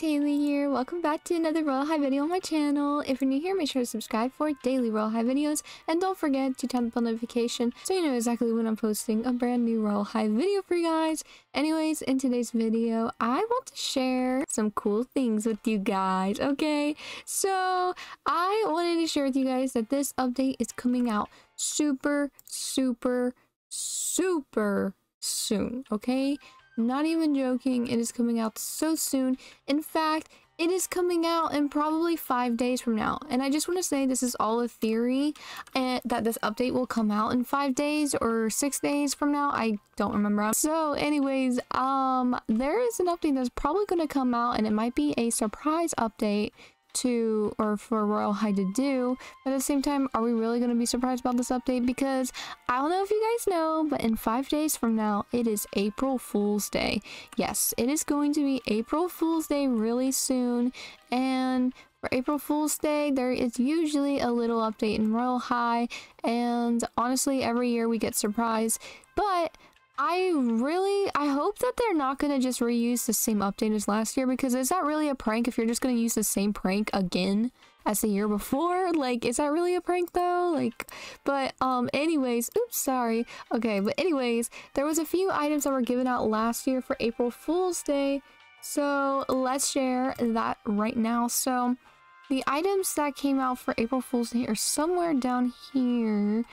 welcome back to another Royale High video on my channel. If you're new here, make sure to subscribe for daily Royale High videos, and don't forget to turn on the bell notification so you know exactly when I'm posting a brand new Royale High video for you guys. Anyways, in today's video, I want to share some cool things with you guys, okay? So, I wanted to share with you guys that this update is coming out super, super, super soon, okay? Not even joking, it is coming out so soon. In fact, it is coming out in probably five days from now. And I just want to say this is all a theory and that this update will come out in five days or six days from now. I don't remember. So anyways, um, there is an update that's probably going to come out and it might be a surprise update to or for Royale High to do. But at the same time, are we really going to be surprised about this update? Because I don't know if you guys know, but in five days from now, it is April Fool's Day. Yes, it is going to be April Fool's Day really soon. And for April Fool's Day, there is usually a little update in Royale High. And honestly, every year we get surprised. But I really, I hope that they're not going to just reuse the same update as last year because is that really a prank if you're just going to use the same prank again as the year before? Like, is that really a prank though? Like, but, um, anyways, oops, sorry. Okay, but anyways, there was a few items that were given out last year for April Fool's Day. So let's share that right now. So the items that came out for April Fool's Day are somewhere down here.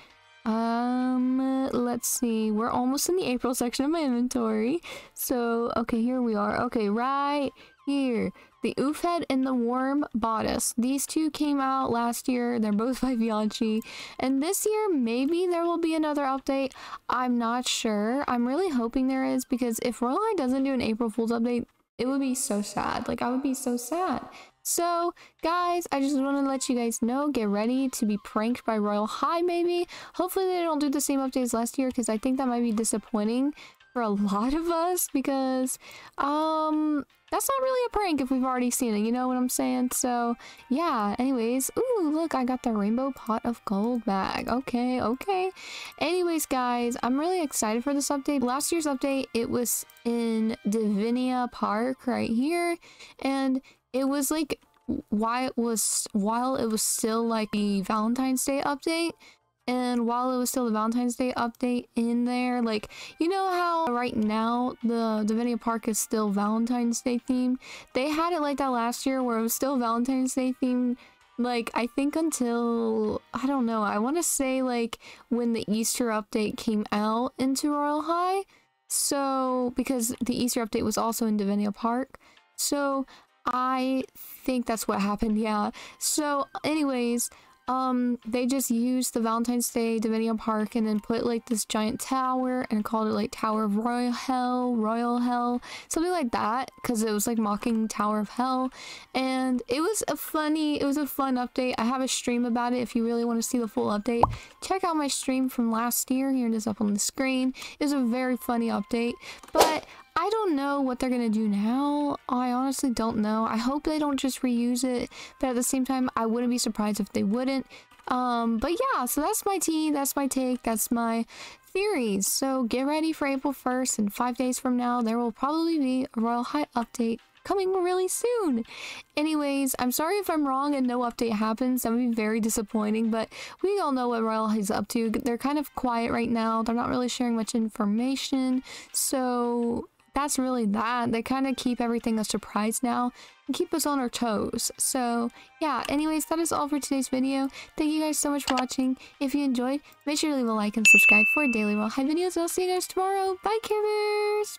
Um, let's see. We're almost in the April section of my inventory. So, okay, here we are. Okay, right here. The Oof Head and the Worm Bodice. These two came out last year. They're both by Bianchi. And this year, maybe there will be another update. I'm not sure. I'm really hoping there is because if Royale High doesn't do an April Fool's update, it would be so sad. Like, I would be so sad. So, guys, I just want to let you guys know, get ready to be pranked by Royale High, maybe. Hopefully they don't do the same updates last year, because I think that might be disappointing for a lot of us, because, um, that's not really a prank if we've already seen it, you know what I'm saying? So, yeah, anyways, ooh, look, I got the Rainbow Pot of Gold bag. Okay, okay. Anyways, guys, I'm really excited for this update. Last year's update, it was in Divinia Park right here, and it was like why it was while it was still like the Valentine's Day update and while it was still the Valentine's Day update in there, like, you know how right now the Divinia Park is still Valentine's Day themed? They had it like that last year where it was still Valentine's Day themed, like, I think until, I don't know, I want to say like when the Easter update came out into Royale High. So, because the Easter update was also in Divinia Park. So, I think that's what happened, yeah. So, anyways, um, they just used the Valentine's Day Divinia Park and then put like this giant tower and called it like Tower of Royal Hell, Royal Hell, something like that, because it was like mocking Tower of Hell. And it was a funny, it was a fun update. I have a stream about it if you really want to see the full update. Check out my stream from last year. Here it is up on the screen. It was a very funny update, but I don't know what they're gonna do now. I honestly don't know. I hope they don't just reuse it, but at the same time, I wouldn't be surprised if they wouldn't. Um, but yeah, so that's my tea, that's my take, that's my theories. So get ready for April 1st, and five days from now, there will probably be a Royale High update coming really soon. Anyways, I'm sorry if I'm wrong and no update happens. That would be very disappointing, but we all know what Royale is up to. They're kind of quiet right now. They're not really sharing much information. So that's really that. They kind of keep everything a surprise now and keep us on our toes. So yeah, anyways, that is all for today's video. Thank you guys so much for watching. If you enjoyed, make sure to leave a like and subscribe for daily Royale High videos. I'll see you guys tomorrow. Bye, cares!